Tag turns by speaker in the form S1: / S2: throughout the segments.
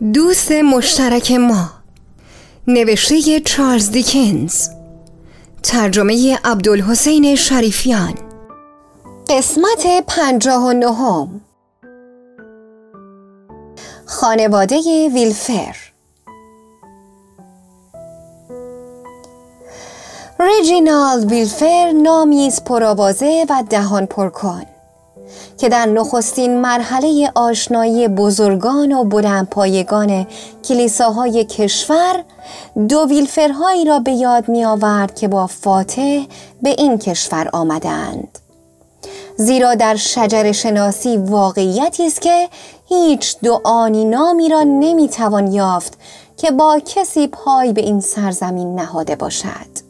S1: دوست مشترک ما. نوشته چارلز دیکنز. ترجمه عبدالحسین شریفیان. قسمت پنجاه و نهم. خانواده ویلفر. رجینالد ویلفر نامی پرآوازه و دهان پرکن. که در نخستین مرحله آشنایی بزرگان و بلندپایگان کلیساهای کشور دو ویلفرهایی را به یاد می آورد که با فاتح به این کشور آمدند. زیرا در شجر شناسی واقعیتی است که هیچ دو آنی نامی را نمی توان یافت که با کسی پای به این سرزمین نهاده باشد.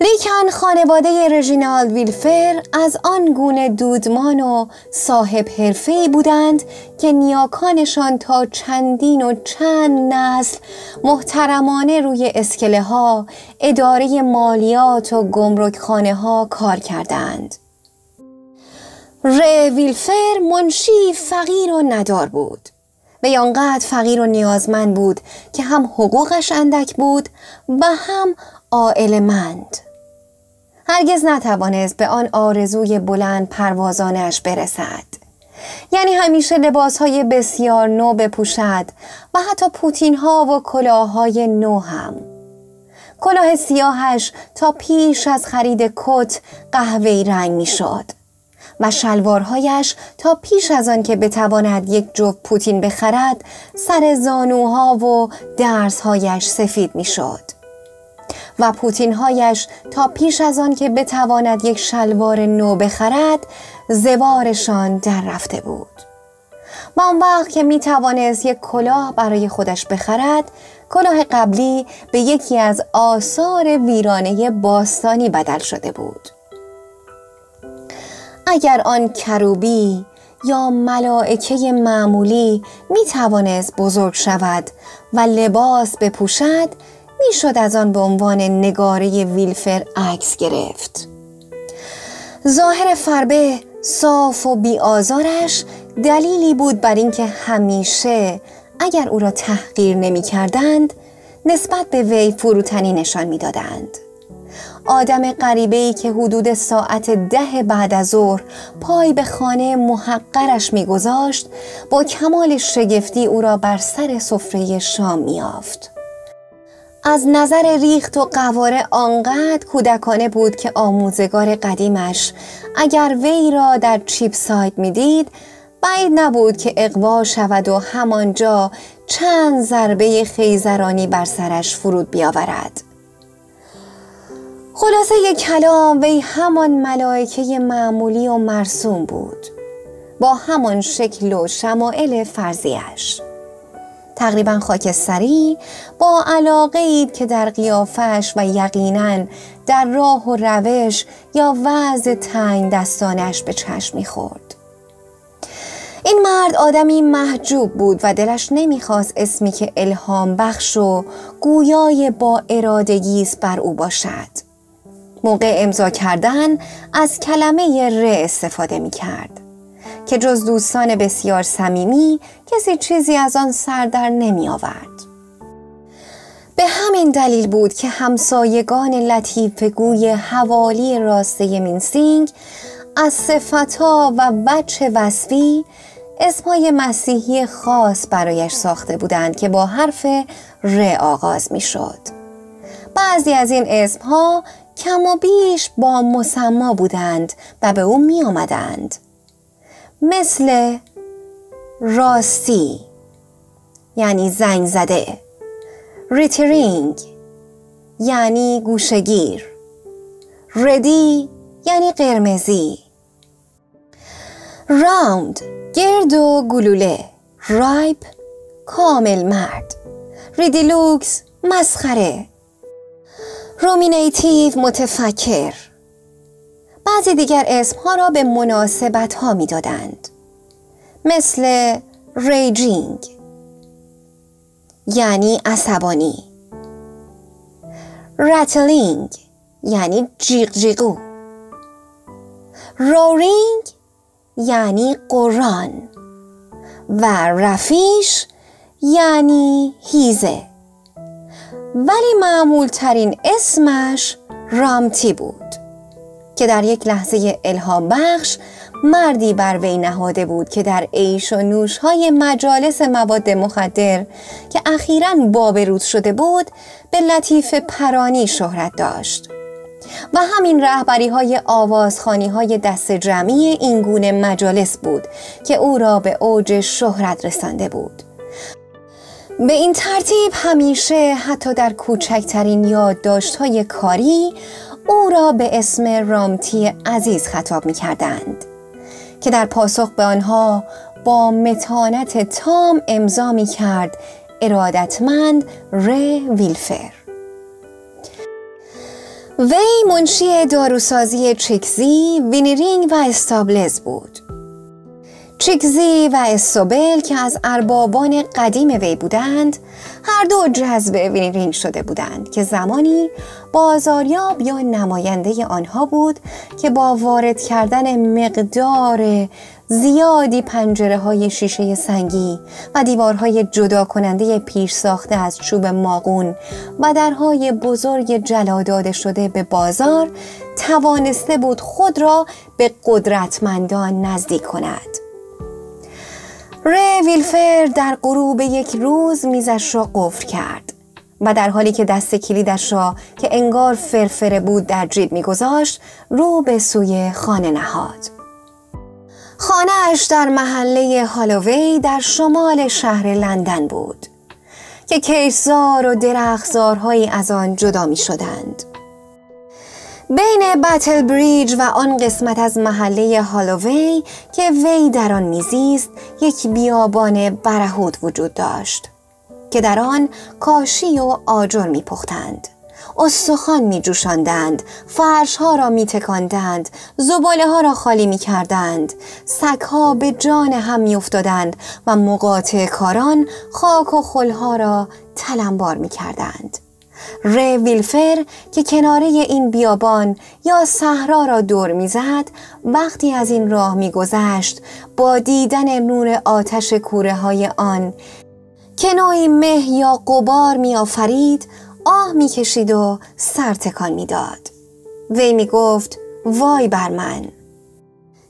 S1: لیکن خانواده رژینالد ویلفر از آن گونه دودمان و صاحب حرفه‌ای بودند که نیاکانشان تا چندین و چند نسل محترمانه روی اسکله ها اداره مالیات و گمرک خانه ها کار کردند. ر ویلفر منشی فقیر و ندار بود. به آنقدر فقیر و نیازمند بود که هم حقوقش اندک بود و هم مند. هرگز نتوانست به آن آرزوی بلند پروازانش برسد. یعنی همیشه لباس های بسیار نو بپوشد و حتی پوتین ها و کلاه های نو هم. کلاه سیاهش تا پیش از خرید کت قهوه‌ای رنگ می‌شد و شلوارهایش تا پیش از آن که بتواند یک جفت پوتین بخرد سر زانوها و درسهایش سفید می‌شد. و پوتینهایش تا پیش از آن که بتواند یک شلوار نو بخرد زوارشان در رفته بود. و آن وقت که می توانست یک کلاه برای خودش بخرد کلاه قبلی به یکی از آثار ویرانه باستانی بدل شده بود. اگر آن کروبی یا ملائکه معمولی می توانست بزرگ شود و لباس بپوشد می‌شد از آن به عنوان نگاره ویلفر عکس گرفت ظاهر فربه صاف و بیآزارش دلیلی بود بر اینکه همیشه اگر او را تحقیر نمی کردند نسبت به وی فروتنی نشان می‌دادند. آدم غریبه ای که حدود ساعت ده بعد از ظهر پای به خانه محقرش میگذاشت با کمال شگفتی او را بر سر سفره شام میافت. از نظر ریخت و قواره آنقدر کودکانه بود که آموزگار قدیمش اگر وی را در چیپ سایت می‌دید بعید نبود که اقوا شود و همانجا چند ضربه خیزرانی بر سرش فرود بیاورد. خلاصه کلام وی همان ملائکه معمولی و مرسوم بود با همان شکل و شمائل فرضیش تقریبا خاکستری با علاقه اید که در قیافش و یقینا در راه و روش یا وضع تنگ دستانش به چشم می‌خورد. این مرد آدمی محجوب بود و دلش نمی‌خواست اسمی که الهام بخش و گویای بی ارادگیست بر او باشد. موقع امضا کردن از کلمه ر استفاده می کرد. که جز دوستان بسیار صمیمی کسی چیزی از آن سر در نمی آورد. به همین دلیل بود که همسایگان لطیف گوی حوالی راسته مینسینگ از صفتها و وجه وصفی اسمای مسیحی خاص برایش ساخته بودند که با حرف ر آغاز می شد. بعضی از این اسمها کم و بیش با مسما بودند و به او می آمدند. مثل راستی یعنی زنگ زده. ریترینگ یعنی گوشگیر ردی یعنی قرمزی. راوند گرد و گلوله. ripe کامل مرد. ridiculous مسخره. ruminative متفکر. بعضی دیگر اسمها را به مناسبت ها می دادند. مثل raging یعنی عصبانی. rattling یعنی جیغ جیغو رورینگ یعنی قران و رفیش یعنی هیزه. ولی معمول ترین اسمش رامتی بود. که در یک لحظه الهام بخش مردی بر وی نهاده بود که در عیش و نوش های مجالس مواد مخدر که اخیرا بابروز شده بود به لطیف پرانی شهرت داشت. و همین رهبری های آوازخانی های دست جمعی این گونه مجالس بود که او را به اوج شهرت رسانده بود. به این ترتیب همیشه حتی در کوچکترین یادداشت های کاری او را به اسم رامتی عزیز خطاب می کردند که در پاسخ به آنها با متانت تام امضا می کرد ارادتمند ر ویلفر. وی منشی داروسازی چکزی، وینیرینگ و استابلز بود. چیکزی و استوبل که از اربابان قدیم وی بودند هر دو جذب وینرینگ شده بودند که زمانی بازاریاب یا نماینده آنها بود که با وارد کردن مقدار زیادی پنجره های شیشه سنگی و دیوارهای جدا کننده پیش ساخته از چوب ماغون و درهای بزرگ جلاداده شده به بازار توانسته بود خود را به قدرتمندان نزدیک کند. ری ویلفر در غروب یک روز میزش را قفل کرد و در حالی که دست کلیدش را که انگار فرفره بود در جیب میگذاشت رو به سوی خانه نهاد خانهاش در محله هالووی در شمال شهر لندن بود که کیشزار و درخزارهایی از آن جدا می شدند. بین بتل بریج و آن قسمت از محله هالووی که وی در آن میزیست یک بیابان برهود وجود داشت که در آن کاشی و آجر میپختند استخوان می جوشاندند، فرش ها را می تکاندند، زباله ها را خالی می کردند، سک ها به جان هم می افتادند و مقاطع کاران خاک و خلها را تلمبار می کردند. ر ویلفر که کناره این بیابان یا صحرا را دور می‌زد وقتی از این راه میگذشت با دیدن نور آتش کوره های آن که نوعی مه یا قبار میآفرید آه می‌کشید و سر تکان می‌داد. وی می‌گفت وای بر من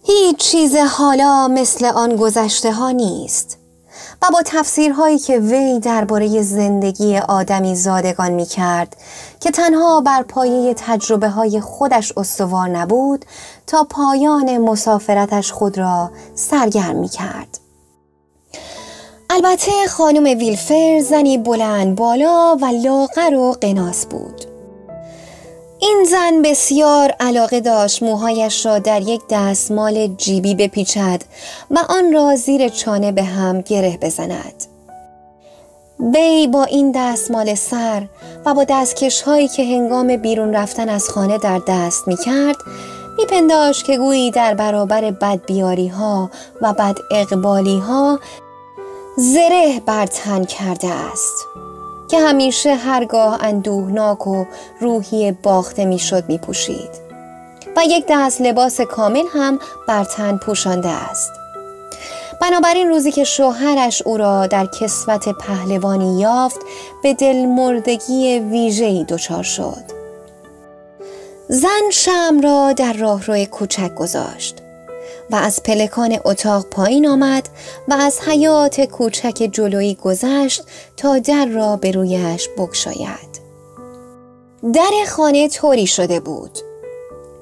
S1: هیچ چیز حالا مثل آن گذشته ها نیست. و با تفسیرهایی که وی درباره زندگی آدمی زادگان می کرد که تنها بر پایه تجربه های خودش استوار نبود تا پایان مسافرتش خود را سرگرم می کرد. البته خانم ویلفر زنی بلند بالا و لاغر و قناس بود. این زن بسیار علاقه داشت موهایش را در یک دستمال جیبی بپیچد و آن را زیر چانه به هم گره بزند. وی با این دستمال سر و با دستکش هایی که هنگام بیرون رفتن از خانه در دست می کرد میپنداشت که گویی در برابر بدبیاری ها و بد اقبالی ها زره بر تن کرده است. که همیشه هرگاه اندوهناک و روحی باخته می‌شد می پوشید و یک دست لباس کامل هم بر تن پوشانده است. بنابراین روزی که شوهرش او را در کسوت پهلوانی یافت به دلمردگی ویژه‌ای دچار شد. زن شم را در راهروی کوچک گذاشت. و از پلکان اتاق پایین آمد و از حیات کوچک جلویی گذشت تا در را به رویش بگشاید. در خانه طوری شده بود.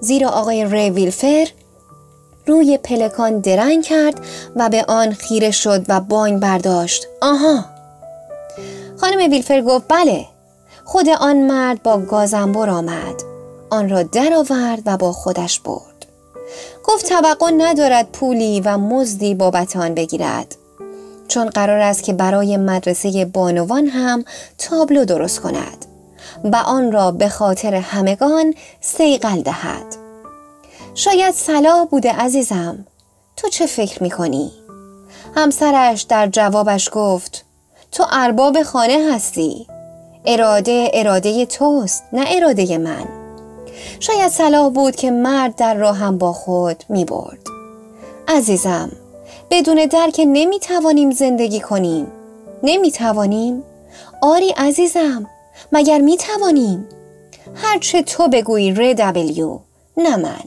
S1: زیرا آقای ری ویلفر روی پلکان درنگ کرد و به آن خیره شد و بانگ برداشت. آها! خانم ویلفر گفت بله. خود آن مرد با گازنبر آمد. آن را درآورد و با خودش برد. گفت توقع ندارد پولی و مزدی بابت آن بگیرد. چون قرار است که برای مدرسه بانوان هم تابلو درست کند و آن را به خاطر همگان سیقل دهد. شاید صلاح بوده عزیزم تو چه فکر می کنی؟ همسرش در جوابش گفت تو ارباب خانه هستی. اراده اراده توست نه اراده من. شاید صلاح بود که مرد در راهم با خود می برد. عزیزم بدون درک نمی توانیم زندگی کنیم نمی توانیم؟ آری عزیزم مگر می توانیم؟ هرچه تو بگویی ر دبلیو نه من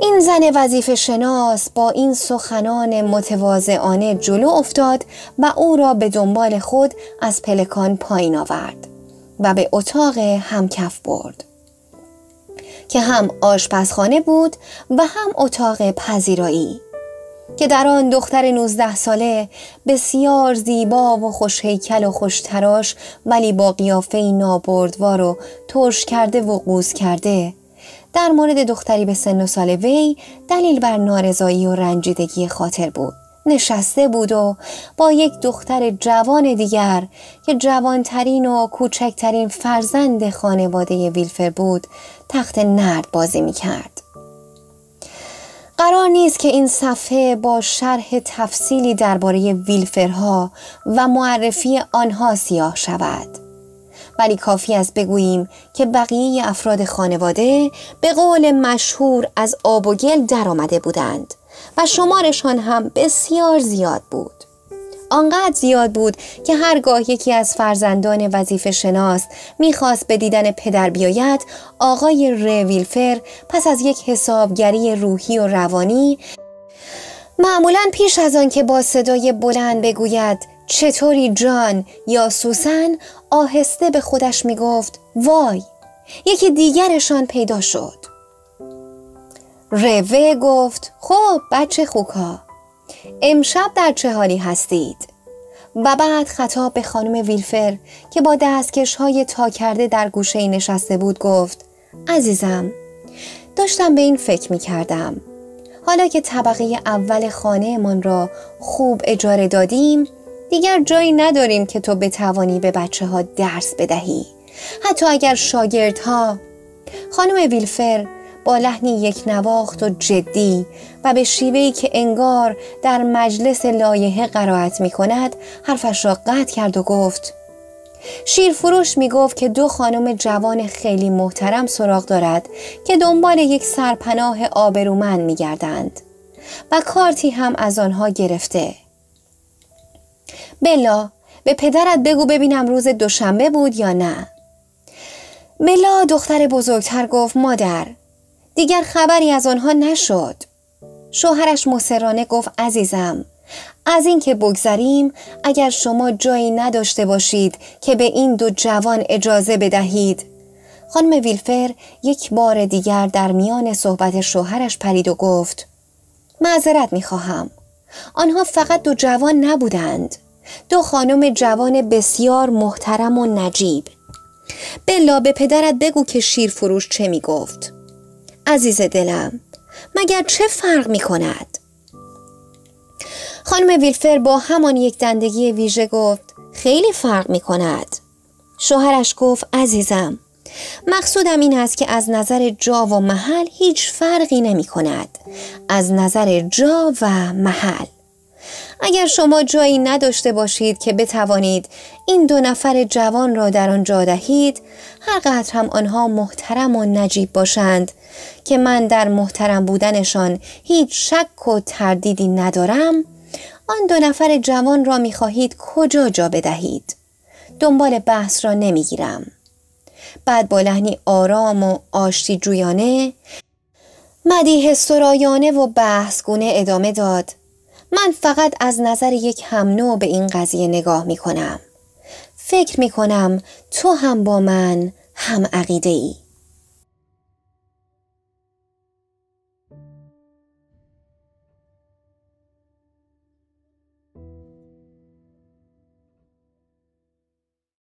S1: این زن وظیفه شناس با این سخنان متواضعانه جلو افتاد و او را به دنبال خود از پلکان پایین آورد و به اتاق همکف برد که هم آشپزخانه بود و هم اتاق پذیرایی که در آن دختر 19 ساله بسیار زیبا و خوشهیکل و خوشتراش ولی با قیافه نابردوار و ترش کرده و قوز کرده در مورد دختری به سن و سال وی دلیل بر نارضایی و رنجیدگی خاطر بود. نشسته بود و با یک دختر جوان دیگر که جوانترین و کوچکترین فرزند خانواده ویلفر بود تخت نرد بازی می کرد. قرار نیست که این صفحه با شرح تفصیلی درباره ویلفرها و معرفی آنها سیاه شود. ولی کافی است بگوییم که بقیه افراد خانواده به قول مشهور از آب و گل درآمده بودند و شمارشان هم بسیار زیاد بود. آنقدر زیاد بود که هرگاه یکی از فرزندان وظیفه شناس می‌خواست به دیدن پدر بیاید آقای رویلفر پس از یک حسابگری روحی و روانی معمولا پیش از آن که با صدای بلند بگوید چطوری جان؟ یا سوسن؟ آهسته به خودش می گفت وای! یکی دیگرشان پیدا شد. روه گفت خب بچه خوکا امشب در چه حالی هستید؟ و بعد خطاب به خانم ویلفر که با دستکش های تا کرده در گوشه نشسته بود گفت عزیزم داشتم به این فکر می کردم حالا که طبقه اول خانه من را خوب اجاره دادیم دیگر جایی نداریم که تو بتوانی به بچه ها درس بدهی حتی اگر شاگردها خانم ویلفر با لحنی یک نواخت و جدی و به شیوهی که انگار در مجلس لایحه قرائت می کند حرفش را قطع کرد و گفت شیرفروش می گفت که دو خانم جوان خیلی محترم سراغ دارد که دنبال یک سرپناه آبرومند می گردند و کارتی هم از آنها گرفته. بلا به پدرت بگو ببینم روز دوشنبه بود یا نه. بلا دختر بزرگتر گفت مادر دیگر خبری از آنها نشد. شوهرش مسرانه گفت عزیزم از اینکه بگذریم اگر شما جایی نداشته باشید که به این دو جوان اجازه بدهید. خانم ویلفر یک بار دیگر در میان صحبت شوهرش پرید و گفت معذرت می‌خواهم. آنها فقط دو جوان نبودند. دو خانم جوان بسیار محترم و نجیب. بلا به پدرت بگو که شیر فروش چه می گفت عزیز دلم مگر چه فرق می کند؟ خانم ویلفر با همان یک دندگی ویژه گفت خیلی فرق می کند شوهرش گفت عزیزم مقصودم این است که از نظر جا و محل هیچ فرقی نمی کند از نظر جا و محل. اگر شما جایی نداشته باشید که بتوانید این دو نفر جوان را در آن جا دهید هر قدر هم آنها محترم و نجیب باشند که من در محترم بودنشان هیچ شک و تردیدی ندارم آن دو نفر جوان را می‌خواهید کجا جا بدهید؟ دنبال بحث را نمی‌گیرم بعد با لحنی آرام و آشتی جویانه مدیه سرایانه و بحثگونه ادامه داد. من فقط از نظر یک هم نوع به این قضیه نگاه می کنم. فکر می کنم تو هم با من هم عقیده ای.